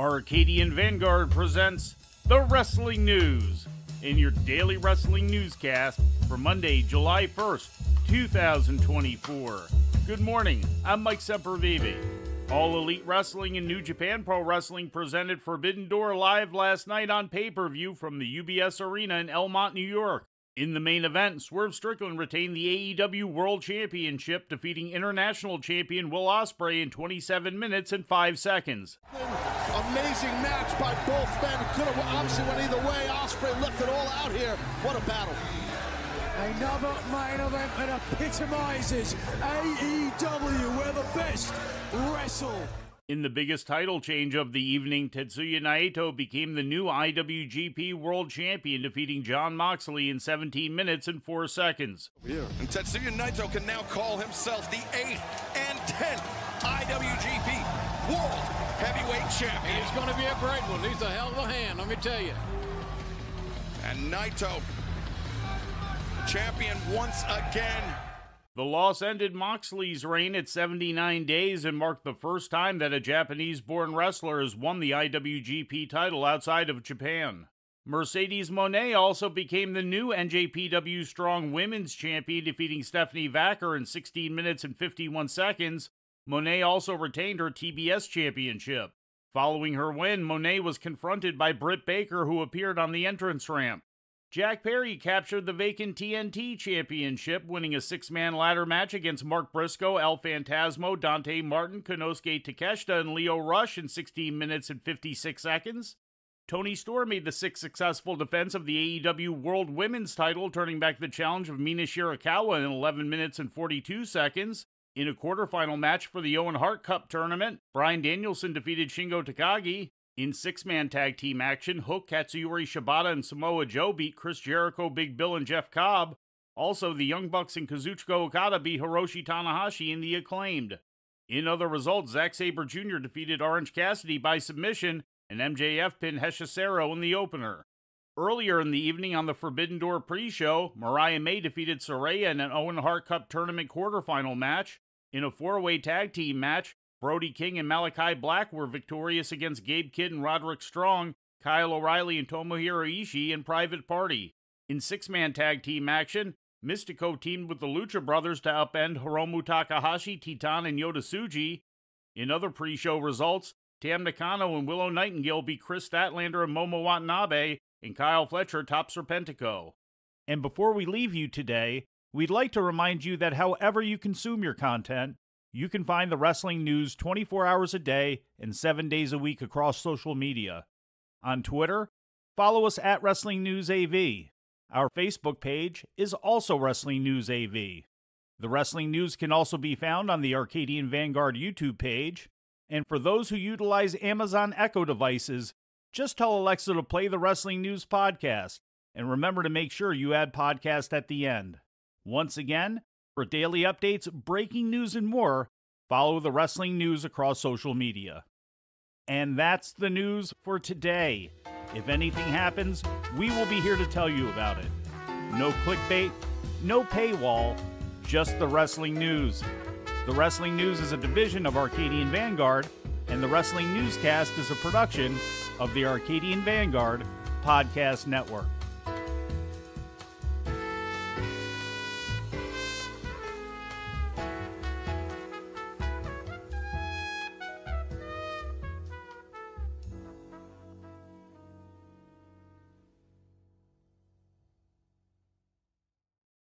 Arcadian Vanguard presents the Wrestling News in your daily wrestling newscast for Monday, July 1st, 2024. Good morning, I'm Mike Sempervive. All Elite Wrestling and New Japan Pro Wrestling presented Forbidden Door live last night on pay per view from the UBS Arena in Elmont, New York. In the main event, Swerve Strickland retained the AEW World Championship, defeating international champion Will Ospreay in 27 minutes and 5 seconds. Amazing match by both men. Could have obviously went either way. Ospreay left it all out here. What a battle. Another main event that epitomizes AEW where the best wrestle. In the biggest title change of the evening, Tetsuya Naito became the new IWGP World Champion, defeating Jon Moxley in 17 minutes and 4 seconds. And Tetsuya Naito can now call himself the 8th and 10th IWGP World Heavyweight Champion. It's going to be a great one. He's a hell of a hand, let me tell you. And Naito, champion once again. The loss ended Moxley's reign at 79 days and marked the first time that a Japanese born wrestler has won the IWGP title outside of Japan. Mercedes Moné also became the new NJPW Strong Women's Champion, defeating Stephanie Vaquer in 16 minutes and 51 seconds. Moné also retained her TBS championship. Following her win, Moné was confronted by Britt Baker, who appeared on the entrance ramp. Jack Perry captured the vacant TNT championship, winning a six man ladder match against Mark Briscoe, El Phantasmo, Dante Martin, Konosuke Takeshita, and Lio Rush in 16 minutes and 56 seconds. Toni Storm made the sixth successful defense of the AEW World Women's title, turning back the challenge of Mina Shirakawa in 11 minutes and 42 seconds. In a quarterfinal match for the Owen Hart Cup tournament, Bryan Danielson defeated Shingo Takagi. In six man tag team action, Hook, Katsuyori Shibata, and Samoa Joe beat Chris Jericho, Big Bill, and Jeff Cobb. Also, the Young Bucks and Kazuchika Okada beat Hiroshi Tanahashi in the acclaimed. In other results, Zack Sabre Jr. defeated Orange Cassidy by submission, and MJF pinned Hechicero in the opener. Earlier in the evening on the Forbidden Door pre show, Mariah May defeated Saraya in an Owen Hart Cup tournament quarterfinal match. In a four way tag team match, Brody King and Malakai Black were victorious against Gabe Kidd and Roderick Strong, Kyle O'Reilly and Tomohiro Ishii in Private Party. In six man tag team action, Mistico teamed with the Lucha Brothers to upend Hiromu Takahashi, Titan, and Yota Tsuji. In other pre show results, Tam Nakano and Willow Nightingale beat Kris Statlander and Momo Watanabe, and Kyle Fletcher topped Serpentico. And before we leave you today, we'd like to remind you that however you consume your content, you can find the wrestling news 24 hours a day and 7 days a week across social media. On Twitter, follow us at Wrestling News AV. Our Facebook page is also Wrestling News AV. The Wrestling News can also be found on the Arcadian Vanguard YouTube page. And for those who utilize Amazon Echo devices, just tell Alexa to play the Wrestling News podcast. And remember to make sure you add podcast at the end. Once again, for daily updates, breaking news, and more, follow the wrestling news across social media. And that's the news for today. If anything happens, we will be here to tell you about it. No clickbait, no paywall, just the wrestling news. The Wrestling News is a division of Arcadian Vanguard, and the Wrestling Newscast is a production of the Arcadian Vanguard Podcast Network.